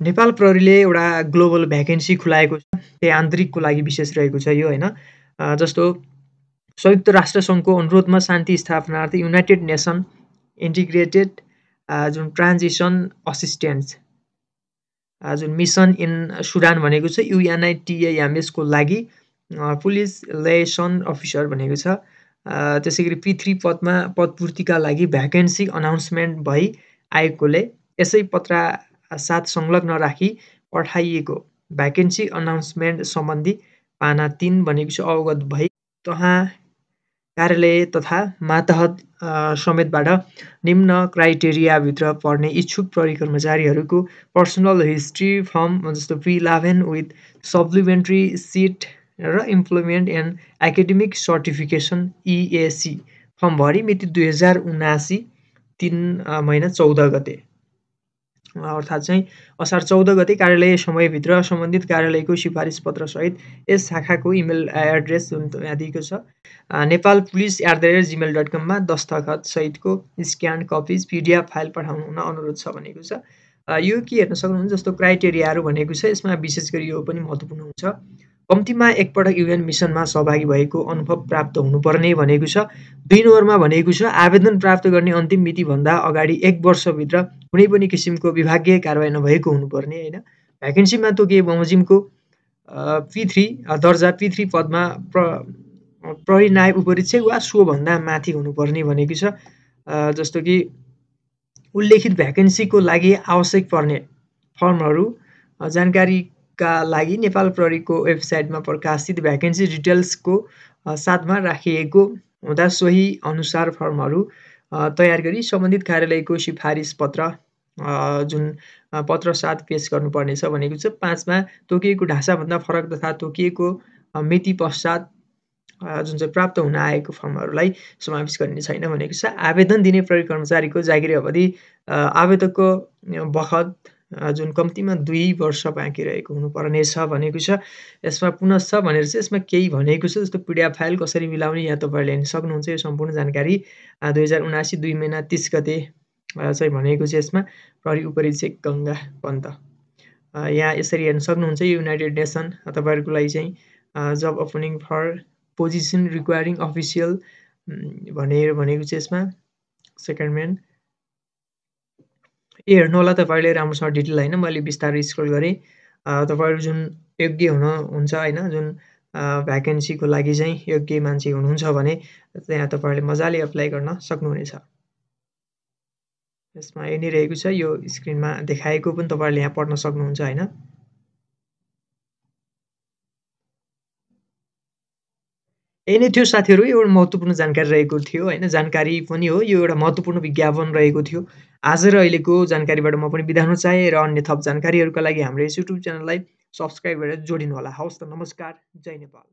नेपाल प्रहरीले एउटा global vacancy खुलाएको छ त्यही आन्तरिकको लागि विशेष रहेको छ यो होइन? जस्तो संयुक्त राष्ट्र सङ्घको अनुरोधमा शान्ति स्थापनार्थ युनाइटेड नेसन इन्टिग्रेटेड जुन ट्रान्जिसन असिस्टेन्स जुन मिसन इन सुडान भनेको छ युएनआइटिएएमएसको लागि पुलिस लेसन अफिसर भनेको छ। त्यसै गरी पी थ्री पदमा पदपूर्तिका लागि भ्याकेन्सी अनाउन्समेन्ट भई आएकोले यसै पत्र साथ संलग्न राखी पठाइएको भ्याकेन्सी अनाउन्समेन्ट सम्बन्धी पाना तिन भनेको छ अवगत भई तहाँ कार्यालय तथा मातहत समेतबाट निम्न क्राइटेरियाभित्र पर्ने इच्छुक प्रहरी कर्मचारीहरूको पर्सनल हिस्ट्री फर्म जस्तो प्रि लाभेन विथ सप्लिमेन्ट्री सिट र employment and academic certification EAC form भरि मिति दुई हजार उनासी तिन महिना चौध गते। अर्थात् चाहिँ असार चौध गते कार्यालय समयभित्र सम्बन्धित कार्यालयको सिफारिस पत्रसहित यस शाखाको इमेल एड्रेस जुन यहाँ दिएको छ Nepal police at the rate Gmail dot कममा दस्तखत सहितको स्क्यान कपिज पिडिएफ फाइल पठाउनु हुन अनुरोध छ भनेको छ। यो के हेर्न सक्नुहुन्छ जस्तो क्राइटेरियाहरू भनेको छ यसमा विशेष गरी यो पनि महत्त्वपूर्ण हुन्छ। कम्तीमा एकपटक युएन मिसनमा सहभागी भएको अनुभव प्राप्त हुनुपर्ने भनेको छ। दुई नम्बरमा भनेको छ आवेदन प्राप्त गर्ने अन्तिम मितिभन्दा अगाडि एक वर्षभित्र कुनै पनि किसिमको विभागीय कारवाही नभएको हुनुपर्ने होइन? भ्याकेन्सीमा तोकिए बमोजिमको पी थ्री दर्जा पी थ्री पदमा प्र प्रहरी नायब उपरीक्षक वा सोभन्दा माथि हुनुपर्ने भनेको छ। जस्तो कि उल्लेखित भ्याकेन्सीको लागि आवश्यक पर्ने फर्महरू जानकारी का लागि नेपाल प्रहरीको वेबसाइटमा प्रकाशित भ्याकेन्सी डिटेल्सको साथमा राखिएको हुँदा सोही अनुसार फर्महरू तयार गरी सम्बन्धित कार्यालयको सिफारिस पत्र जुन पत्र साथ पेस गर्नुपर्नेछ भनेको छ पाँचमा तोकिएको ढाँचाभन्दा फरक तथा तोकिएको मिति पश्चात जुन चाहिँ प्राप्त हुन आएको फर्महरूलाई समावेश गरिने छैन भनेको छ। आवेदन दिने प्रहरी कर्मचारीको जागिरी अवधि आवेदकको बखत जुन कम्तीमा दुई वर्ष बाँकी रहेको हुनुपर्नेछ भनेको छ। यसमा पुनश्च भनेर चाहिँ यसमा केही भनेको छ जस्तो पिडिएफ फाइल कसरी मिलाउने यहाँ तपाईँहरूले हेर्न सक्नुहुन्छ। यो सम्पूर्ण जानकारी दुई हजार उनासी दुई महिना तिस गते चाहिँ भनेको छ यसमा। प्रहरी उपरीक्षक गङ्गा पन्त। यहाँ यसरी हेर्न सक्नुहुन्छ युनाइटेड नेसन तपाईँहरूको लागि चाहिँ जब opening for position requiring official भनेर भनेको छ यसमा। सेकेन्ड मेन ए हेर्नु होला तपाईँहरूले राम्रोसँग डिटेल होइन मैले बिस्तारै स्क्रोल गरेँ। तपाईँहरू जुन योग्य हुनुहुन्छ होइन जुन भ्याकेन्सीको लागि चाहिँ योग्य मान्छे हुनुहुन्छ भने त्यहाँ तपाईँहरूले मजाले एप्लाई गर्न सक्नुहुनेछ। यसमा यही नै रहेको छ यो स्क्रिनमा देखाएको पनि तपाईँहरूले यहाँ पढ्न सक्नुहुन्छ होइन। यही नै थियो साथीहरू एउटा महत्त्वपूर्ण जानकारी रहेको थियो होइन? जानकारी पनि हो यो एउटा महत्त्वपूर्ण विज्ञापन रहेको थियो। आज र अहिलेको जानकारीबाट म पनि बिदा हुन चाहेँ र अन्य थप जानकारीहरूका लागि हाम्रो यस युट्युब च्यानललाई सब्सक्राइब गरेर जोडिनु होला हवस् त नमस्कार जय नेपाल।